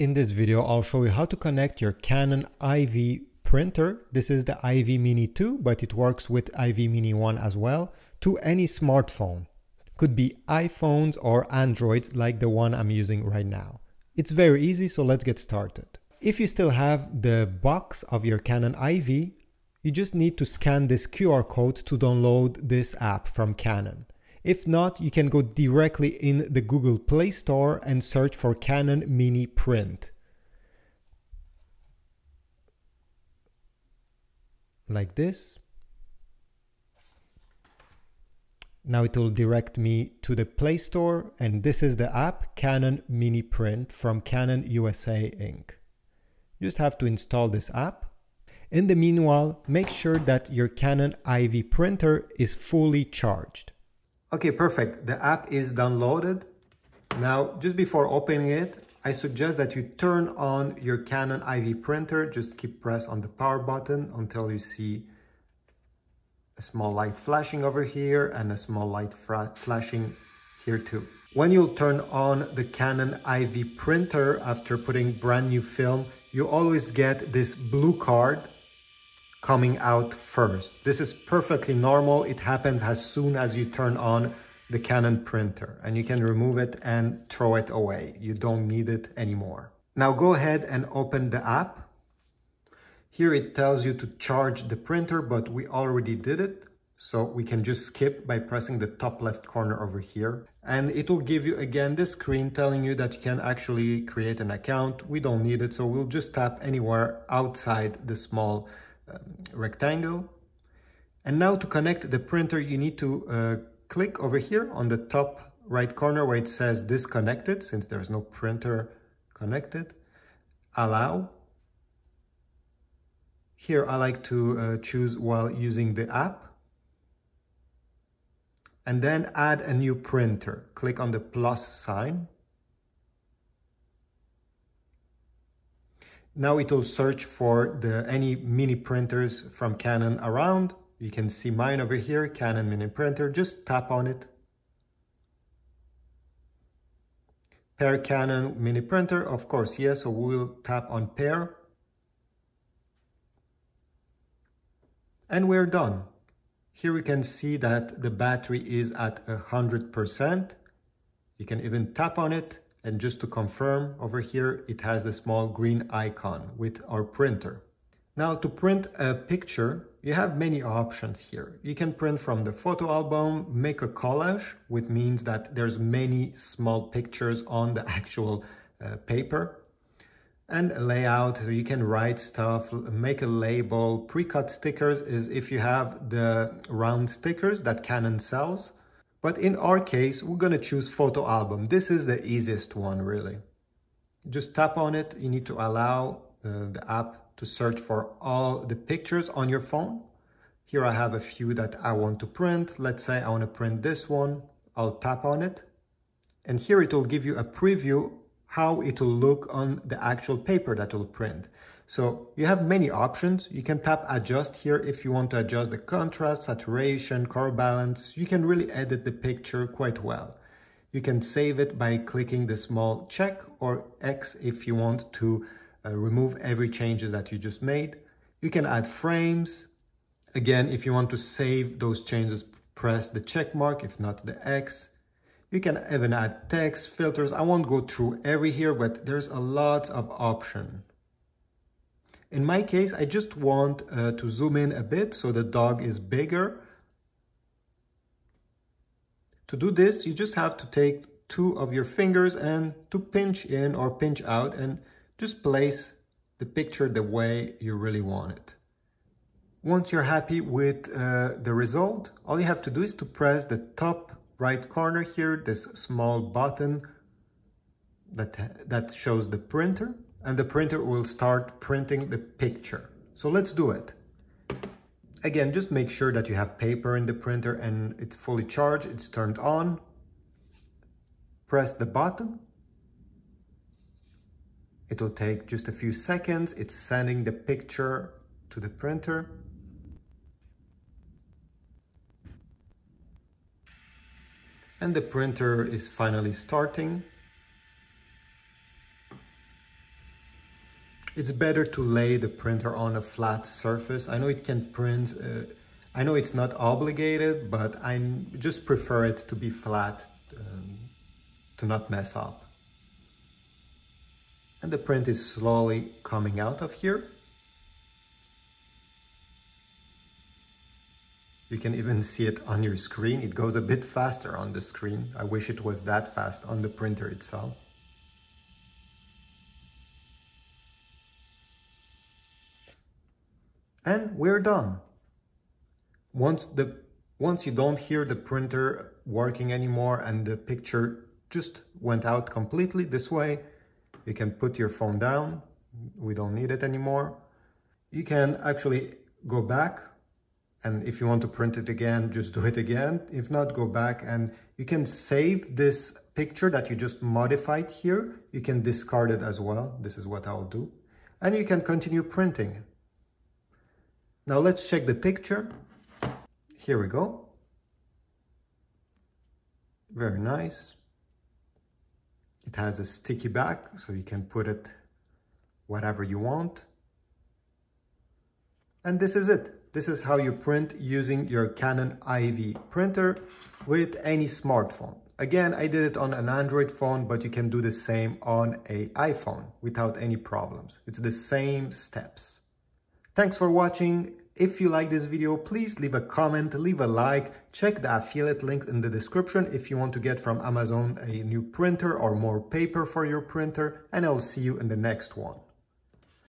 In this video, I'll show you how to connect your Canon IVY printer. This is the IVY Mini 2, but it works with IVY Mini 1 as well, to any smartphone. Could be iPhones or Androids like the one I'm using right now. It's very easy, so let's get started. If you still have the box of your Canon IVY, you just need to scan this QR code to download this app from Canon. If not, you can go directly in the Google Play Store and search for Canon Mini Print. Like this. Now it will direct me to the Play Store and this is the app Canon Mini Print from Canon USA Inc. You just have to install this app. In the meanwhile, make sure that your Canon IVY printer is fully charged. Okay, perfect. The app is downloaded. Now, just before opening it, I suggest that you turn on your Canon IVY printer. Just keep press on the power button until you see a small light flashing over here and a small light flashing here too. When you'll turn on the Canon IVY printer after putting brand new film, you always get this blue card coming out first. This is perfectly normal. It happens as soon as you turn on the Canon printer and you can remove it and throw it away. You don't need it anymore. Now go ahead and open the app. Here it tells you to charge the printer, but we already did it. So we can just skip by pressing the top left corner over here. And it will give you again this screen telling you that you can actually create an account. We don't need it, so we'll just tap anywhere outside the small rectangle. And now to connect the printer, you need to uh, click over here on the top right corner where it says disconnected, since there's no printer connected. Allow. Here I like to uh, choose while using the app. And then add a new printer. Click on the plus sign. Now it will search for the any mini printers from Canon around. You can see mine over here, Canon mini printer. Just tap on it. Pair Canon mini printer, of course, yes, so we'll tap on pair. And we're done. Here we can see that the battery is at 100%. You can even tap on it and just to confirm over here, it has the small green icon with our printer. Now to print a picture, you have many options here. You can print from the photo album, make a collage, which means that there's many small pictures on the actual uh, paper. And layout, so you can write stuff, make a label. Pre-cut stickers is if you have the round stickers that Canon sells. But in our case, we're going to choose photo album. This is the easiest one, really. Just tap on it. You need to allow uh, the app to search for all the pictures on your phone. Here I have a few that I want to print. Let's say I want to print this one. I'll tap on it. And here it will give you a preview how it will look on the actual paper that will print. So you have many options. You can tap adjust here if you want to adjust the contrast, saturation, color balance. You can really edit the picture quite well. You can save it by clicking the small check or X if you want to uh, remove every changes that you just made. You can add frames. Again, if you want to save those changes, press the check mark, if not the X. You can even add text, filters. I won't go through every here, but there's a lot of option. In my case, I just want uh, to zoom in a bit so the dog is bigger. To do this, you just have to take two of your fingers and to pinch in or pinch out and just place the picture the way you really want it. Once you're happy with uh, the result, all you have to do is to press the top right corner here, this small button that, that shows the printer and the printer will start printing the picture. So let's do it. Again, just make sure that you have paper in the printer and it's fully charged, it's turned on. Press the button. It will take just a few seconds. It's sending the picture to the printer. And the printer is finally starting. It's better to lay the printer on a flat surface. I know it can print, uh, I know it's not obligated, but I just prefer it to be flat um, to not mess up. And the print is slowly coming out of here. You can even see it on your screen. It goes a bit faster on the screen. I wish it was that fast on the printer itself. And we're done. Once, the, once you don't hear the printer working anymore and the picture just went out completely this way, you can put your phone down. We don't need it anymore. You can actually go back and if you want to print it again, just do it again. If not, go back and you can save this picture that you just modified here. You can discard it as well. This is what I'll do. And you can continue printing. Now let's check the picture. Here we go. Very nice. It has a sticky back, so you can put it whatever you want. And this is it. This is how you print using your Canon IVY printer with any smartphone. Again, I did it on an Android phone, but you can do the same on a iPhone without any problems. It's the same steps. Thanks for watching. If you like this video, please leave a comment, leave a like, check the affiliate link in the description if you want to get from Amazon a new printer or more paper for your printer, and I'll see you in the next one.